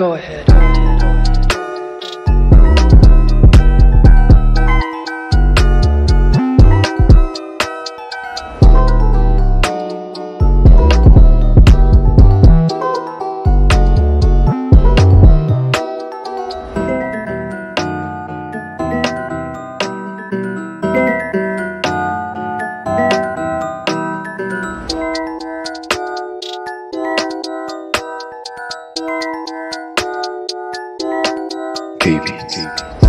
Go ahead. you caving